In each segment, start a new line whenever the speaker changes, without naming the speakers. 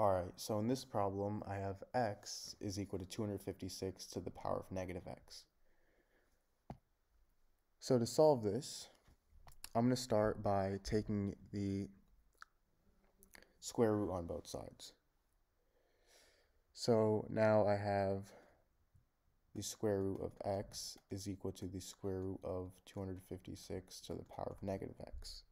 Alright, so in this problem, I have x is equal to 256 to the power of negative x. So to solve this, I'm going to start by taking the square root on both sides. So now I have the square root of x is equal to the square root of 256 to the power of negative x.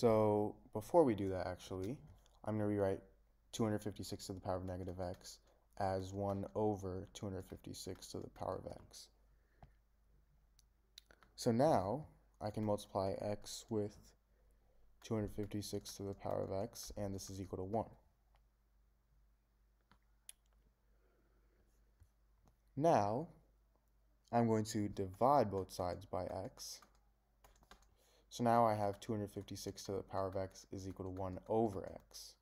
So before we do that, actually, I'm going to rewrite 256 to the power of negative x as 1 over 256 to the power of x. So now I can multiply x with 256 to the power of x, and this is equal to 1. Now, I'm going to divide both sides by x, so now I have 256 to the power of x is equal to 1 over x.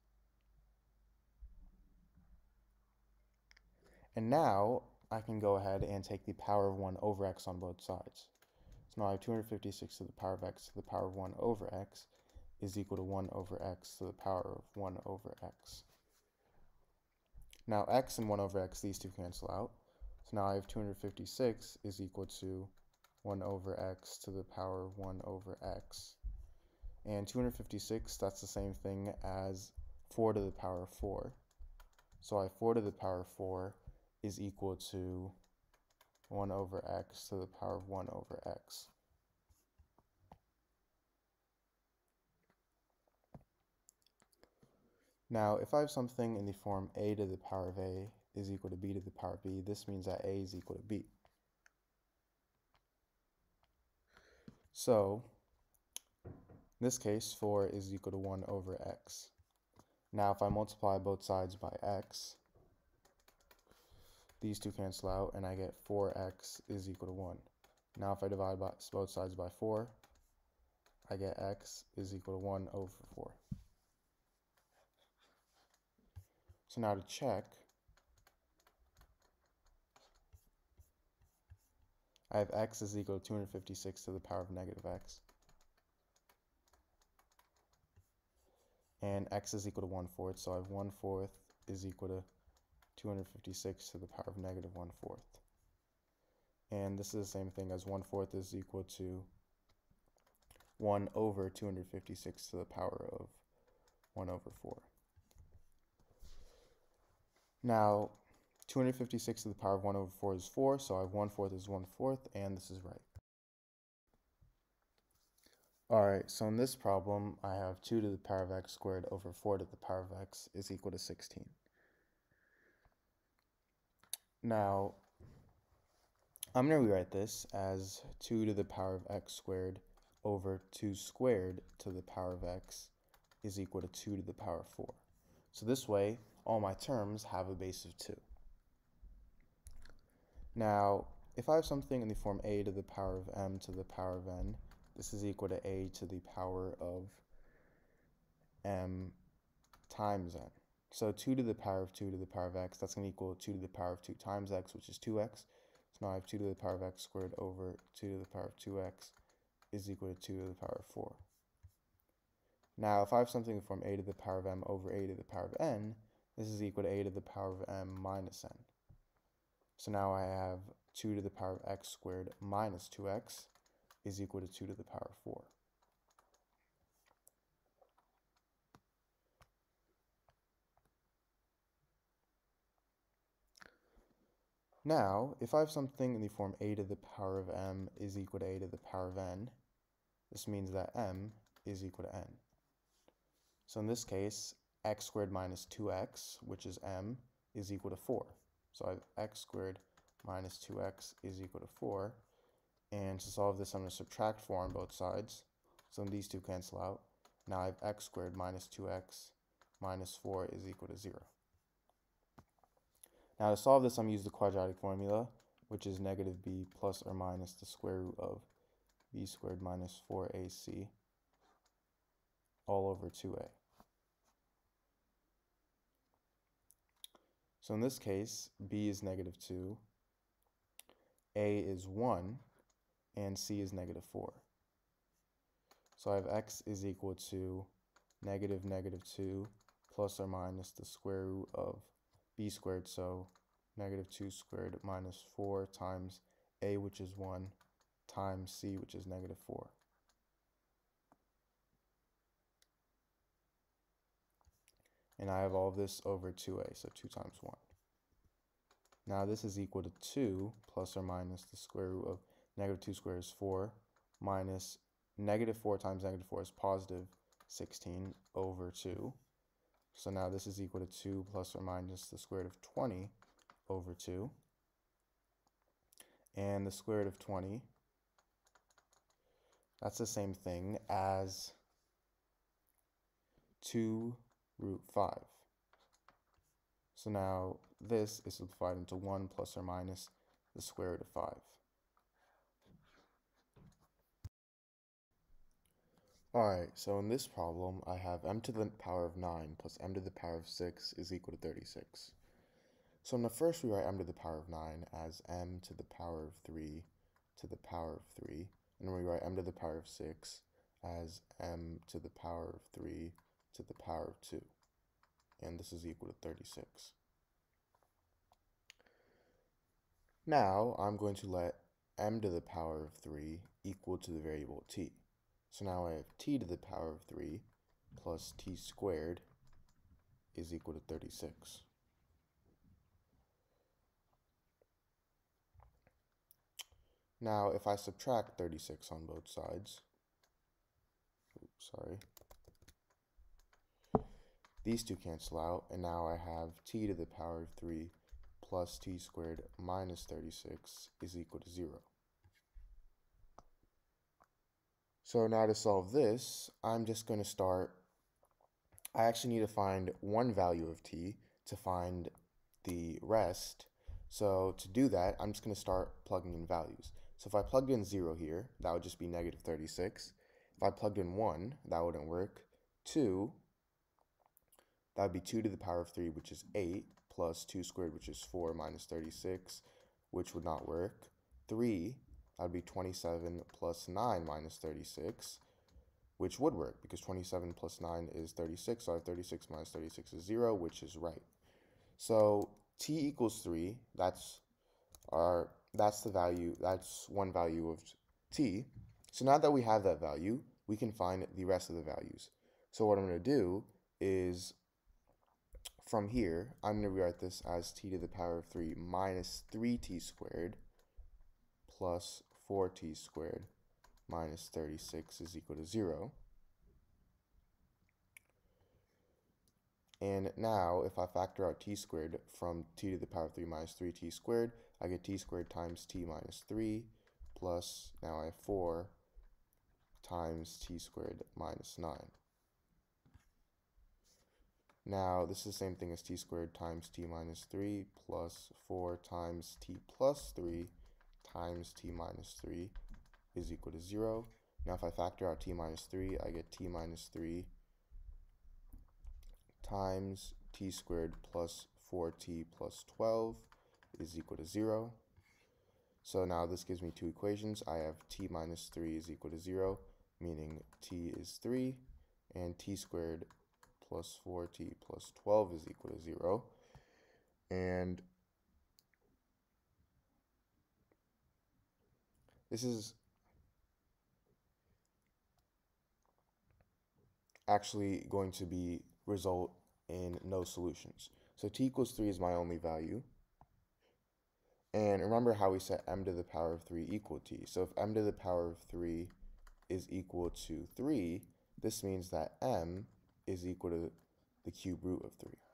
And now I can go ahead and take the power of 1 over x on both sides. So now I have 256 to the power of x to the power of 1 over x is equal to 1 over x to the power of 1 over x. Now x and 1 over x, these two cancel out. So now I have 256 is equal to 1 over x to the power of 1 over x. And 256, that's the same thing as 4 to the power of 4. So I have 4 to the power of 4 is equal to 1 over x to the power of 1 over x. Now, if I have something in the form a to the power of a is equal to b to the power of b, this means that a is equal to b. So, in this case, 4 is equal to 1 over x. Now, if I multiply both sides by x, these two cancel out, and I get 4x is equal to 1. Now, if I divide by, both sides by 4, I get x is equal to 1 over 4. So now to check, I have x is equal to 256 to the power of negative x. And x is equal to 1 fourth, so I have 1 fourth is equal to 256 to the power of negative 1 fourth. And this is the same thing as 1 fourth is equal to 1 over 256 to the power of 1 over 4. Now, 256 to the power of 1 over 4 is 4, so I have 1 fourth is 1 fourth, and this is right. Alright, so in this problem, I have 2 to the power of x squared over 4 to the power of x is equal to 16. Now, I'm going to rewrite this as 2 to the power of x squared over 2 squared to the power of x is equal to 2 to the power of 4. So this way, all my terms have a base of 2. Now, if I have something in the form a to the power of m to the power of n, this is equal to a to the power of m times n. So 2 to the power of 2 to the power of x, that's going to equal 2 to the power of 2 times x, which is 2x. So now I have 2 to the power of x squared over 2 to the power of 2x is equal to 2 to the power of 4. Now, if I have something in the form a to the power of m over a to the power of n, this is equal to a to the power of m minus n. So now I have 2 to the power of x squared minus 2x is equal to 2 to the power of 4. Now, if I have something in the form a to the power of m is equal to a to the power of n, this means that m is equal to n. So in this case, x squared minus 2x, which is m, is equal to 4. So I have x squared minus 2x is equal to 4. And to solve this, I'm going to subtract 4 on both sides. So these two cancel out. Now I have x squared minus 2x minus 4 is equal to 0. Now to solve this, I'm going to use the quadratic formula, which is negative b plus or minus the square root of b squared minus 4ac all over 2a. So in this case, b is negative 2, a is 1, and c is negative 4. So I have x is equal to negative negative 2 plus or minus the square root of b squared, so negative 2 squared minus 4 times a, which is 1, times c, which is negative 4. And I have all of this over 2a, so 2 times 1. Now this is equal to 2 plus or minus the square root of negative 2 squared is 4 minus negative 4 times negative 4 is positive 16 over 2. So now this is equal to 2 plus or minus the square root of 20 over 2. And the square root of 20, that's the same thing as 2 root 5. So now this is simplified into 1 plus or minus the square root of 5. Alright, so in this problem, I have m to the power of 9 plus m to the power of 6 is equal to 36. So in the first, we write m to the power of 9 as m to the power of 3 to the power of 3. And we write m to the power of 6 as m to the power of 3 to the power of 2. And this is equal to 36. Now, I'm going to let m to the power of 3 equal to the variable t. So now I have t to the power of 3 plus t squared is equal to 36. Now, if I subtract 36 on both sides, oops, sorry, these two cancel out, and now I have t to the power of 3 plus t squared minus 36 is equal to 0. So now to solve this, I'm just going to start, I actually need to find one value of t to find the rest. So to do that, I'm just going to start plugging in values. So if I plugged in 0 here, that would just be negative 36. If I plugged in 1, that wouldn't work. 2, that would be 2 to the power of 3, which is 8, plus 2 squared, which is 4, minus 36, which would not work. 3, that would be 27 plus 9 minus 36, which would work because 27 plus 9 is 36. So I have 36 minus 36 is 0, which is right. So t equals 3. That's our that's the value. That's one value of t. So now that we have that value, we can find the rest of the values. So what I'm going to do is from here, I'm going to rewrite this as t to the power of 3 minus 3t squared plus 4t squared minus 36 is equal to 0. And now, if I factor out t squared from t to the power of 3 minus 3t squared, I get t squared times t minus 3 plus, now I have 4 times t squared minus 9. Now, this is the same thing as t squared times t minus 3 plus 4 times t plus 3 times t minus 3 is equal to 0. Now if I factor out t minus 3, I get t minus 3 times t squared plus 4t plus 12 is equal to 0. So now this gives me two equations. I have t minus 3 is equal to 0, meaning t is 3, and t squared plus 4t plus 12 is equal to 0. And This is actually going to be result in no solutions. So t equals 3 is my only value. And remember how we set m to the power of 3 equal t. So if m to the power of 3 is equal to 3, this means that m is equal to the cube root of 3.